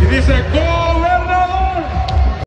Y dice, ¡Gol!